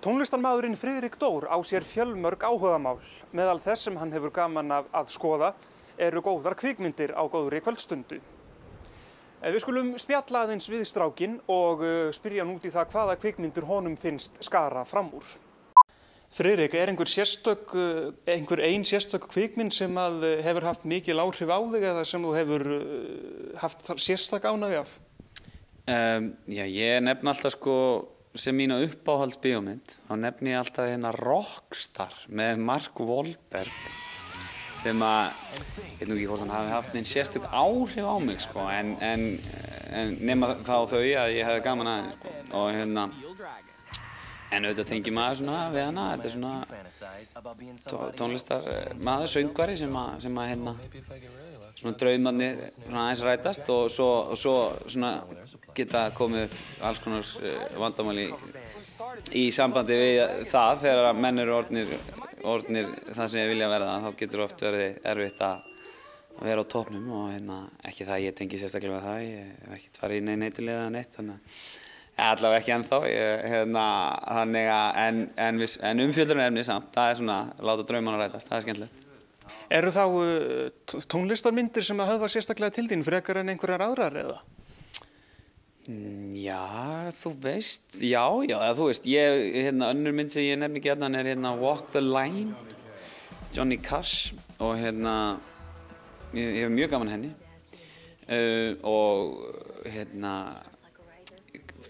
Tónlistarmaðurinn Friðrik Dór á sér fjölmörg áhugamál. Meðal þess sem hann hefur gaman af að skoða eru góðar kvikmyndir á góðri kvöldstundu. Við skulum spjalla aðeins við strákin og uh, spyrja hann út í það hvaða kvikmyndir honum finnst skara fram úr. Friðrik, er einhver, sérstök, uh, einhver ein sérstök kvikmynd sem að uh, hefur haft mikil áhrif á þig eða sem þú hefur haft sérstök ánægi af? Um, já, ég nefn alltaf sko sem mína uppáhalds bíómynd þá nefn ég alltaf hérna Rockstar með Mark Wahlberg sem að ég veit nú ekki hvort hann hafi haft neinn sérstök áhrif á mig sko en, en, en nema þá þau að ég hefði gaman að henni sko. Og hérna en auðvitað tengi maður svona við hana þetta er svona tó- tónlistar maður, söngvari sem að, sem að hérna svona draumarnir svona aðeins rætast og svo, og svo svona geta komið upp alls konar uh, vandamáli í sambandi við það. Þegar að menn eru orðnir, orðnir það sem ég vilja verða þá getur oft verið erfitt að vera á topnum og hérna, ekki það að ég tengi sérstaklega það, ég hef ekkert farið í eða neitt þannig að allavega ekki ennþá ég, hérna, þannig að en, en, en umfjöldurinn efni samt, það er svona láta draumanna rætast, það er skemmtilegt Eru þá uh, tónlistarmyndir sem að höfða sérstaklega til þín frekar en einhverjar aðrar eða? Mm, Já, þú veist, já, já, þú veist, ég, hérna, önnur mynd sem ég nefni ekki hérna er hérna Walk the Line, Johnny Cash og hérna, ég, ég hef mjög gaman að henni uh, og hérna,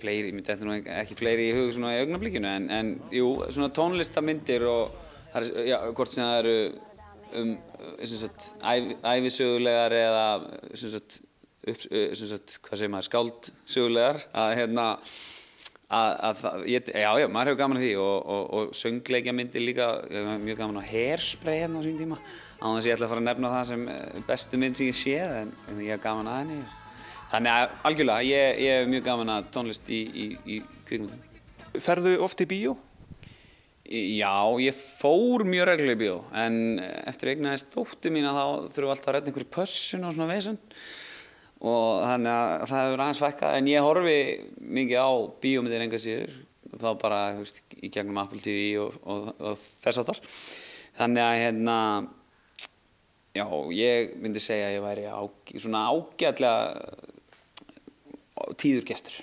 fleiri, mér dætti nú ekki- fleiri í hug svona í augnablikinu en, en jú, svona tónlistamyndir og, já, hvort sem það eru um, sagt, æv, æfisögulegar eða, sagt, upp, sagt, hvað segir maður, skáldsögulegar að hérna að, að ég, já, já, maður hefur gaman að því og, og, og söngleikja myndir líka mjög gaman á hairspray hérna á sín tíma á þess að ég ætla að fara að nefna það sem eh, bestu mynd sem ég séð en, en ég hef gaman að henni þannig að algjörlega, ég, ég hef mjög gaman að tónlist í, í, í kvikmyndum. Ferðu oft í bíó? Já, ég fór mjög reglulega í bíó en eftir eignaðist dóttu mína þá þurfum við alltaf að redda einhverju pössun og svona vesen. Og þannig að það hefur aðeins fækkað en ég horfi mikið á bíómyndir enga síður þá bara þú veist, í gegnum Apple TV og, og, og þess að þar þannig að hérna já, ég myndi segja að ég væri á, svona ágætlega tíður gestur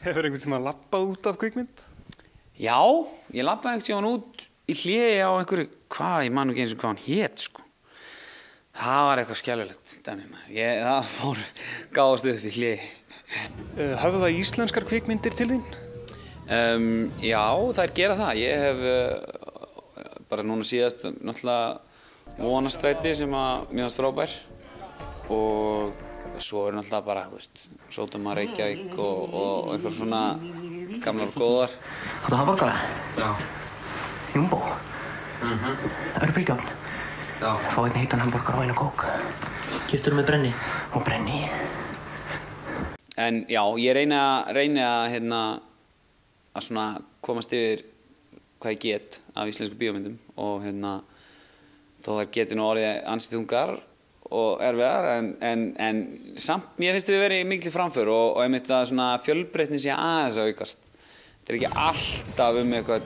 Hefur einhvern tíma lappað út af kvikmynd? Já, ég lappaði ekkert hann út í hliði á einhverju, hvað, ég man ekki eins og hvað hann hét, sko. Það var eitthvað skjálfilegt, dæmið maður. Ég, það fór gáðast upp í hliði. Uh, höfðu það íslenskar kvikmyndir til þín? Um, já, það er gera það. Ég hef uh, bara núna síðast náttúrulega vonastræti sem að mér fannst frábær og svo er náttúrulega bara, þú veist, Sótama Reykjavík og, og eitthvað svona gamlar góðar. Áttu hambúrgara? Já. Jumbo? Mhm. Örbylgjófn? Já. Fá einn heitan hambúrgara og eina kók. Kiptur með brenni? Og brenni. En já, ég reyni að, reyni að, hérna, að svona komast yfir hvað ég get af íslensku bíómyndum og hérna, þó það geti nú orðið ansið þungar og erfiðar en, en, en samt, mér finnst við verið miklu framför og, og einmitt að svona fjölbreytni sé aðeins að aukast. Þetta er ekki alltaf um eitthvað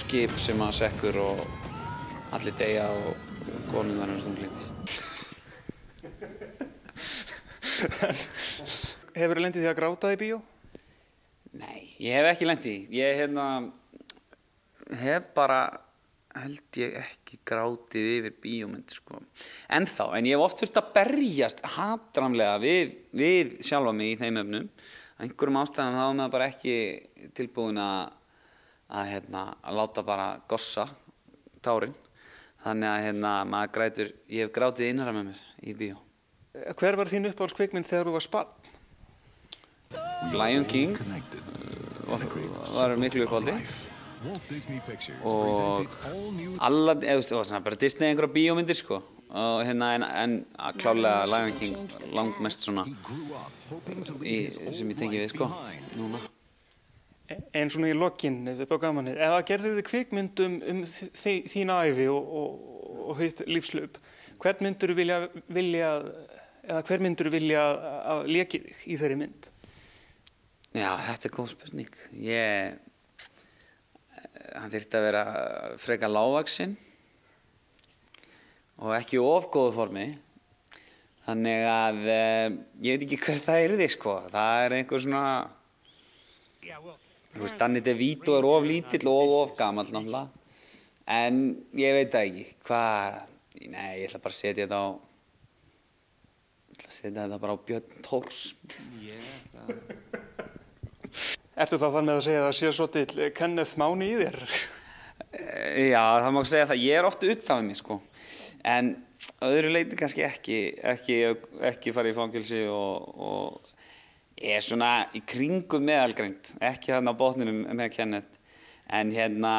skip sem að sekkur og allir deyja og konum verður þunglindi. Hefur lendið því að gráta í bíó? Nei, ég hef ekki því. Ég hérna, hef bara, held ég ekki grátið yfir bíómynd, sko. Ennþá, en ég hef oft þurft að berjast hatramlega við, við sjálfa mig í þeim öfnum. Einhverjum ástæðum þá er maður bara ekki tilbúin að, að, hérna, að láta bara gossa tárin. Þannig að hérna, maður grætur, ég hef grátið innra með mér í bíó. Hver var þín uppáhalds kvikmynd þegar þú var spann? Lion King uh, var miklu uppáldi og alla, eða þú veist, það var svona bara Disney einhverja bíómyndir sko. Og hérna en, en klálega Lion King langt mest svona í, sem ég tengi við sko núna. En svona í lokin, upp á gamanið, ef það gerði þið kvikmynd um, um þi- þína æfi og, og, og þitt lífslöp, hvern myndur vilja, vilja, eða hver myndur vilja að leki þig í þeirri mynd? Já, þetta er góð spurning. Ég hann þyrfti að vera frekar lágvaksinn og ekki í of góðu formi. Þannig að eh, ég veit ekki hver það er þig sko. Það er einhver svona þú veist, Danny DeVito er of lítill og of gamall náttúrulega. En ég veit það ekki. Hvað, nei ég ætla bara að setja þetta á ég ætla að setja þetta bara á Björn Tórs Ertu þá þannig að segja að það sé svo til Kenneth Máni í þér? Eh, Já, það má segja það. Ég er ofta utan við mig, sko. En öðru leiti kannski ekki, ekki, ekki fara í fangilsi og, og er svona í kringum meðalgreind. Ekki þarna á botninum með Kenneth. En hérna,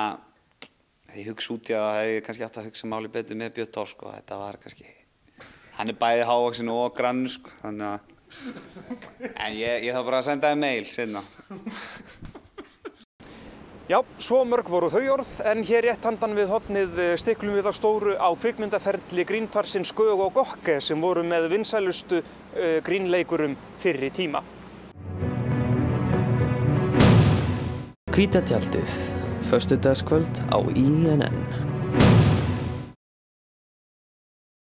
ég hugsa út í að það hefði kannski átt að hugsa máli betur með Björn Tór, sko. Þetta var kannski, hann er bæði hávaksin og grann, sko. Þannig að, en ég, ég þarf bara að senda þér mail sinna. Já, svo mörg voru þau orð, en hér rétt handan við hotnið eh, stiklum við á stóru á kvikmyndaferli Greenparsins Gög og Gokke sem voru með vinsælustu uh, grínleikurum fyrri tíma. Hvíta tjaldið, föstudagskvöld á INN.